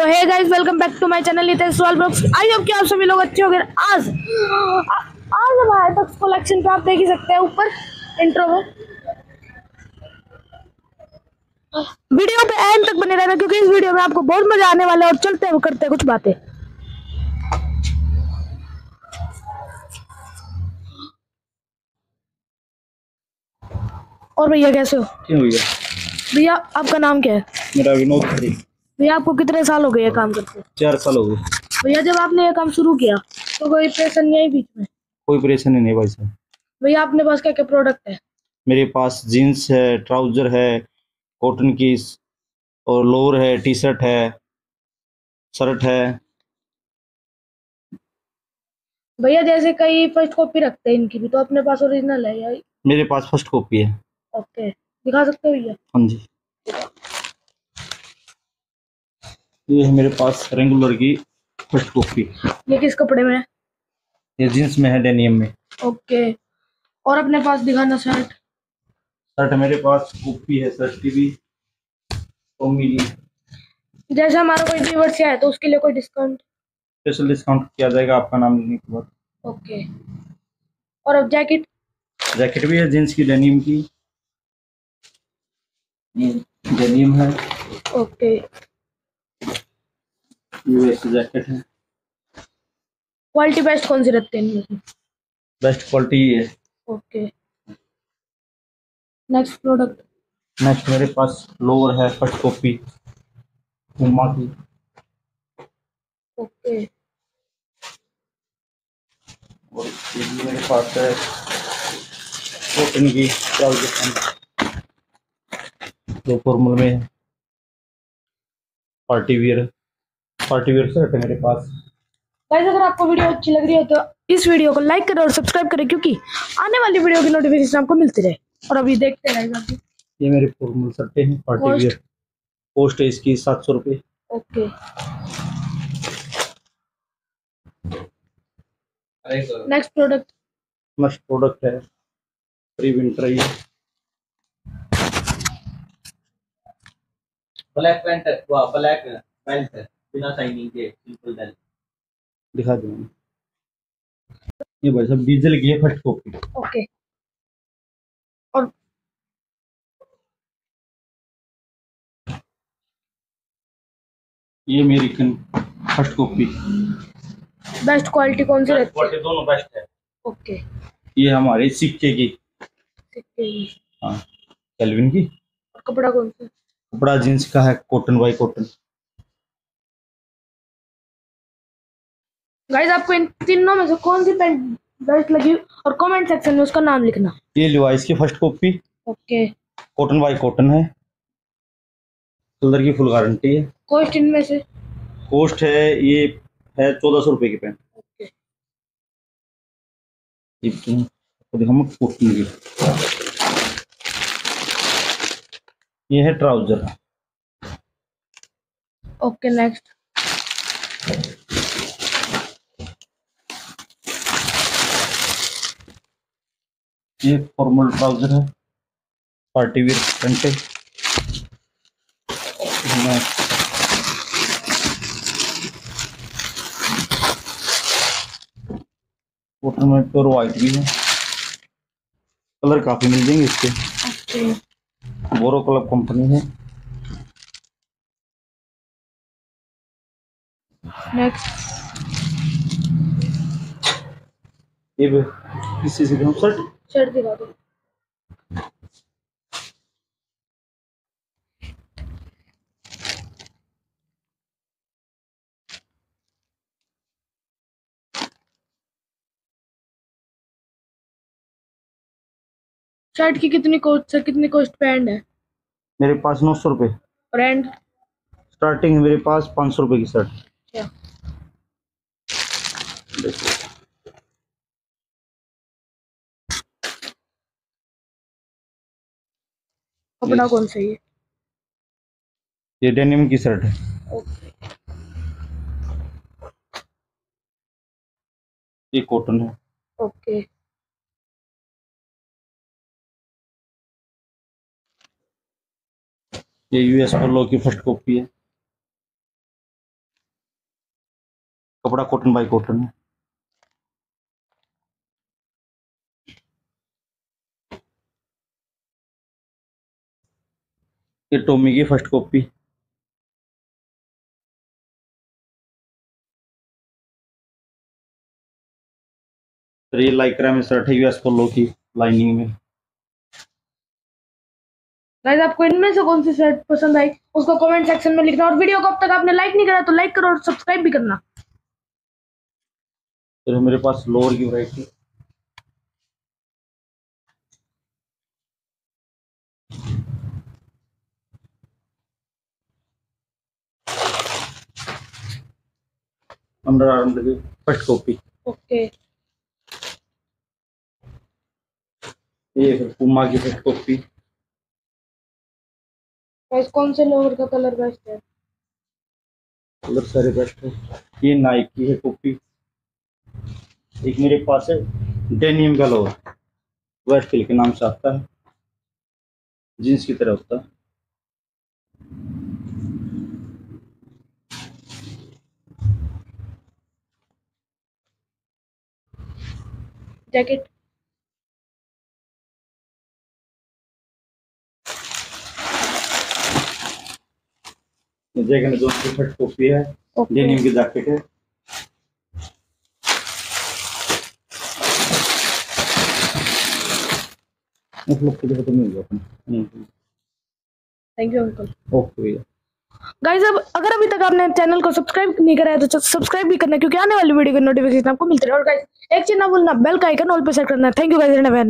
तो hey guys welcome back to my channel blogs I hope कि आप सभी लोग अच्छे हो गए आज आ- आज हम आए तक कलेक्शन पे आप देख ही सकते हैं ऊपर इंट्रो में। वीडियो पे एंड तक बने रहना क्योंकि इस वीडियो में आपको बहुत मज़ा आने वाला है और चलते हैं करते हैं कुछ बातें। और भैया कैसे हो? क्यों भैया? भैया आपका नाम क्या है? मेरा विनोद भैया आपको कितने साल हो गए ये काम करते? चार साल हो गए। भैया जब आपने ये काम शुरू किया तो कोई प्रेशर नहीं आई बीच में? कोई परेशानी नहीं भाई साहब। भैया अपने पास क्या क्या प्रोडक्ट है? मेरे पास जीन्स है ट्राउज़र है कॉटन की और लोअर है टी शर्ट है शर्ट है। भैया जैसे कई फ़र्स्ट कॉपी रखते हैं इनकी भी तो अपने पास ओरिजिनल है या मेरे पास फ़र्स्ट कॉपी है। ओके दिखा सकते हो भैया? हाँ जी। ये है मेरे पास रेगुलर की फ़र्स्ट कॉपी ये किस कपड़े में है? ये जीन्स में है डेनियम में। ओके। और अपने पास दिखाना शर्ट शर्ट मेरे पास कॉपी है शर्ट की भी। तो मिली जैसे हमारा कोई व्यूवर से आए तो उसके लिए कोई डिस्काउंट स्पेशल डिस्काउंट किया जाएगा आपका नाम लेने के बाद। ओके। और अब जैकेट जैकेट भी है जीन्स की डेनियम की। ये डेनियम है। ओके। यूएस जैकेट है। क्वालिटी बेस्ट कौन सी रखते हैं इनमें बेस्ट क्वालिटी है। ओके नेक्स्ट प्रोडक्ट नेक्स्ट मेरे पास लोअर है फ़र्स्ट कॉपी पुमा की। ओके और ये भी मेरे पास है। कॉटन की ट्राउज़र दो फॉर्मल में। है पार्टी वियर पार्टी वियर है मेरे पास। गाइस अगर आपको वीडियो अच्छी लग रही है तो इस वीडियो को लाइक करें और सब्सक्राइब करें क्योंकि आने वाली वीडियो की नोटिफिकेशन आपको मिलती रहे। और अभी देखते अभी ये मेरे फॉर्मल शर्टें हैं पार्टी Cost? वियर कॉस्ट है इसकी सात सौ रुपये okay next product next product है। प्री विंटर ये ब्लैक पैंट हुआ ब्लैक बेल्ट बिना साइनिंग के सिंपल बेल्ट दिखा दूँगा ये भाई साहब डीजल की है फ़र्स्ट कॉपी। ओके और ये मेरी फ़र्स्ट कॉपी। बेस्ट क्वालिटी कौन सी रहती है? क्वालिटी दोनों बेस्ट है। ओके ये हमारे सिक्के की। सिक्के की। हाँ। कैलविन की। और कपड़ा कौन सा? कपड़ा जींस का है कॉटन बाई कॉटन गाइस आपको इन तीनों में से कौन सी पेंट बेस्ट लगी? और कमेंट सेक्शन में उसका नाम लिखना। ये लिवाइस की first copy okay cotton by cotton है। कलर की फुल गारंटी है। कॉस्ट इनमें से? कॉस्ट है ये है चौदह सौ रुपये की पेन ओके ये तुम- आपको दिखाऊँगा कॉटन की। ये है ट्राउज़र ओके नेक्स्ट ये फॉर्मल ट्राउज़र है। पार्टी वियर इसमें कॉटन में प्योर वाइट भी है। कलर काफ़ी मिल जाएँगे इसके। बोरो क्लब कंपनी है। नेक्स्ट ये भी किसी से शर्ट शर्ट दिखा दो। शर्ट की कितनी कॉस्ट से कितनी कॉस्ट पे एंड है? मेरे पास नौ सौ रुपये और एंड स्टार्टिंग है मेरे पास पाँच सौ रुपये की शर्ट क्या कपड़ा कौन सा ये? ये डेनिम की शर्ट है। ओके ये कॉटन है। ओके ये यूएस पोलो की फ़र्स्ट कॉपी है। कपड़ा कॉटन बाई कॉटन है। ये टोमी की फ़र्स्ट कॉपी फिर ये लाइक्रा में शर्ट है यूएस पोलो की लाइनिंग में। गाइस आपको इनमें से कौन सी शर्ट पसंद आई उसको कमेंट सेक्शन में लिखना। और वीडियो को अब तक आपने लाइक नहीं करा तो लाइक करो और सब्सक्राइब भी करना। फिर मेरे पास लोअर की वैरायटी आर्म फ़र्स्ट कॉपी ओके। ये पुमा की फ़र्स्ट कॉपी गाइस कौन से का कलर बेस्ट है? कलर सारे बेस्ट है। ये नाइक की है कॉपी एक मेरे पास है डेनियम का वेस्ट के नाम से आता है। जींस की तरह होता है। जैकेट जैकेट दोनों की फ़र्स्ट कॉपी है। ओके डेनियम की जैकेट है। मतलब तो मिल अपने थैंक यू अंकल ओके भैया। गाइज़ अब अगर अभी तक आपने चैनल को सब्सक्राइब नहीं करा है तो सब्सक्राइब भी करना, क्योंकि आने वाली वीडियो के नोटिफिकेशन आपको मिलते रहे। और गाइज़ एक चीज़ ना बोलना बेल का आइकन ऑल पे सेट करना थैंक यू गाइज़ ने हैव